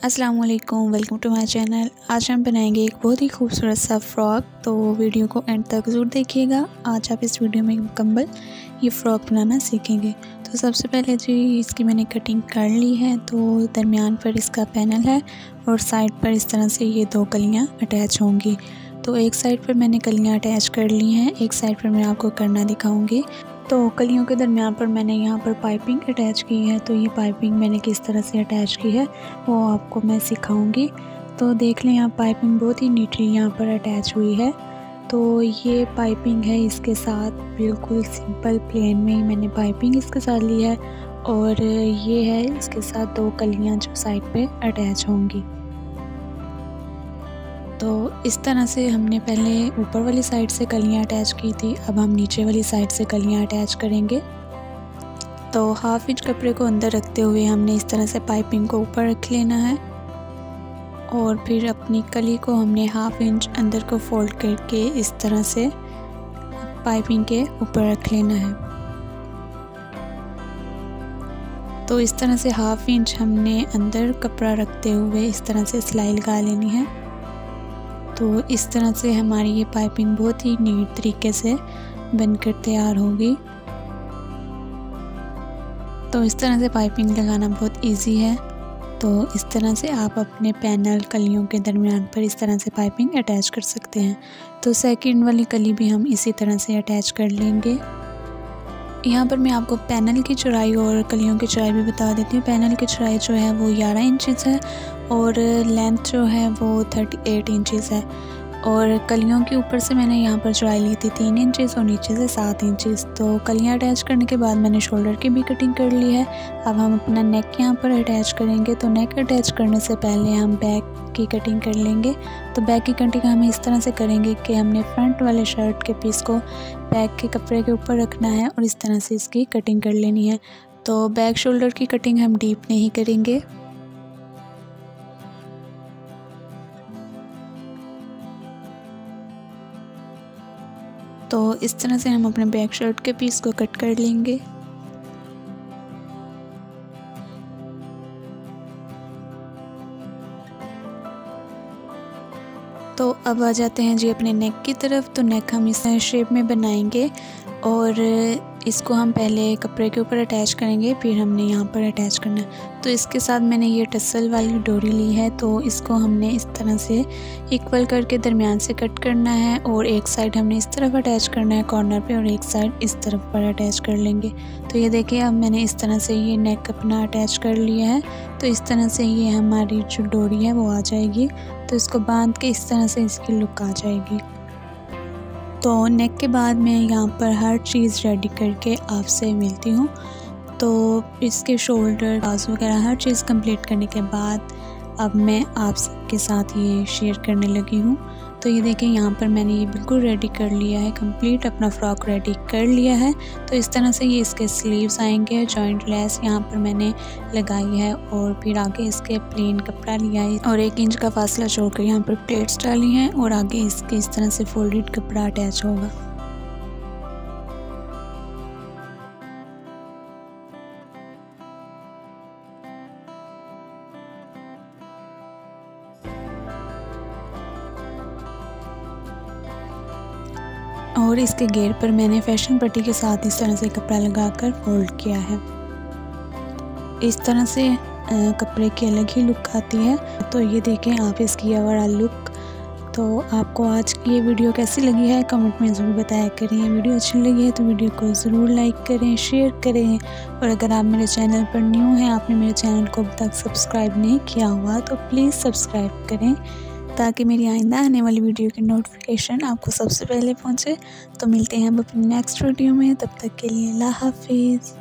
अस्सलाम वालेकुम welcome to my channel आज हम बनाएँगे एक बहुत ही खूबसूरत सा फ्रॉक। तो वीडियो को एंड तक ज़रूर देखिएगा। आज आप इस वीडियो में मुकम्मल ये फ़्रॉक बनाना सीखेंगे। तो सबसे पहले जी, इसकी मैंने कटिंग कर ली है। तो दरमियान पर इसका पैनल है और साइड पर इस तरह से ये दो कलियाँ अटैच होंगी। तो एक साइड पर मैंने कलियाँ अटैच कर ली हैं, एक साइड पर मैं आपको करना दिखाऊँगी। तो कलियों के दरमियान पर मैंने यहाँ पर पाइपिंग अटैच की है तो ये पाइपिंग मैंने किस तरह से अटैच की है, वो आपको मैं सिखाऊँगी। तो देख लें, यहाँ पाइपिंग बहुत ही नीटली यहाँ पर अटैच हुई है। तो ये पाइपिंग है इसके साथ, बिल्कुल सिंपल, प्लेन में ही मैंने पाइपिंग इसके साथ ली है। और ये है इसके साथ दो कलियाँ जो साइड पे अटैच होंगी। तो इस तरह से हमने पहले ऊपर वाली साइड से कलियाँ अटैच की थी, अब हम नीचे वाली साइड से कलियाँ अटैच करेंगे। तो हाफ़ इंच कपड़े को अंदर रखते हुए हमने इस तरह से पाइपिंग को ऊपर रख लेना है। और फिर अपनी कली को हमने हाफ़ इंच अंदर को फोल्ड करके इस तरह से पाइपिंग के ऊपर रख लेना है। तो इस तरह से हाफ़ इंच हमने अंदर कपड़ा रखते हुए इस तरह से सिलाई लगा लेनी है। तो इस तरह से हमारी ये पाइपिंग बहुत ही नीट तरीके से बनकर तैयार होगी तो इस तरह से पाइपिंग लगाना बहुत इजी है। तो इस तरह से आप अपने पैनल कलियों के दरमियान पर इस तरह से पाइपिंग अटैच कर सकते हैं। तो सेकंड वाली कली भी हम इसी तरह से अटैच कर लेंगे। यहाँ पर मैं आपको पैनल की चौड़ाई और कलियों की चौड़ाई भी बता देती हूँ। पैनल की चौड़ाई जो है वो 11 इंचज़ है और लेंथ जो है वो 38 इंचज़ है। और कलियों के ऊपर से मैंने यहाँ पर चौड़ाई ली थी तीन इंचज़ और नीचे से सात इंचज़ तो कलियाँ अटैच करने के बाद मैंने शोल्डर की भी कटिंग कर ली है। अब हम अपना नेक यहाँ पर अटैच करेंगे। तो नेक अटैच करने से पहले हम बैक की कटिंग कर लेंगे। तो बैक की कटिंग हम इस तरह से करेंगे कि हमने फ्रंट वाले शर्ट के पीस को बैक के कपड़े के ऊपर रखना है और इस तरह से इसकी कटिंग कर लेनी है। तो बैक शोल्डर की कटिंग हम डीप नहीं करेंगे। तो इस तरह से हम अपने बैक शर्ट के पीस को कट कर लेंगे। तो अब आ जाते हैं जी अपने नेक की तरफ़। तो नेक हम इस शेप में बनाएँगे। और इसको हम पहले कपड़े के ऊपर अटैच करेंगे, फिर हमने यहाँ पर अटैच करना। है तो इसके साथ मैंने ये टसल वाली डोरी ली है तो इसको हमने इस तरह से इक्वल करके दरमियान से कट करना है और एक साइड हमने इस तरफ़ अटैच करना है कॉर्नर पे और एक साइड इस तरफ़ पर अटैच कर लेंगे। तो ये देखिए, अब मैंने इस तरह से ये नेक अपना अटैच कर लिया है। तो इस तरह से ये हमारी जो डोरी है वो आ जाएगी। तो इसको बाँध के इस तरह से इसकी लुक आ जाएगी। तो नेक के बाद मैं यहाँ पर हर चीज़ रेडी करके आपसे मिलती हूँ। तो इसके शोल्डर बाजू वगैरह हर चीज़ कंप्लीट करने के बाद अब मैं आप सबके साथ ये शेयर करने लगी हूँ। तो ये देखें, यहाँ पर मैंने ये बिल्कुल रेडी कर लिया है कंप्लीट अपना फ्रॉक रेडी कर लिया है। तो इस तरह से ये इसके स्लीव्स आएँगे जॉइंट लेस यहाँ पर मैंने लगाई है और फिर आगे इसके प्लेन कपड़ा लिया है और एक इंच का फासला छोड़कर यहाँ पर प्लेट्स डाली हैं और आगे इसके इस तरह से फोल्डेड कपड़ा अटैच होगा। और इसके गेर पर मैंने फ़ैशन पट्टी के साथ इस तरह से कपड़ा लगाकर फोल्ड किया है। इस तरह से कपड़े की अलग ही लुक आती है। तो ये देखें आप इसकी वाला लुक तो आपको आज की ये वीडियो कैसी लगी है? कमेंट में ज़रूर बताया करें। वीडियो अच्छी लगी है तो वीडियो को ज़रूर लाइक करें शेयर करें। और अगर आप मेरे चैनल पर न्यू हैं, आपने मेरे चैनल को अब तक सब्सक्राइब नहीं किया हुआ तो प्लीज़ सब्सक्राइब करें। ताकि मेरी आइंदा आने वाली वीडियो की नोटिफिकेशन आपको सबसे पहले पहुँचे। तो मिलते हैं अब अपनी नेक्स्ट वीडियो में। तब तक के लिए अल्लाह हाफिज़।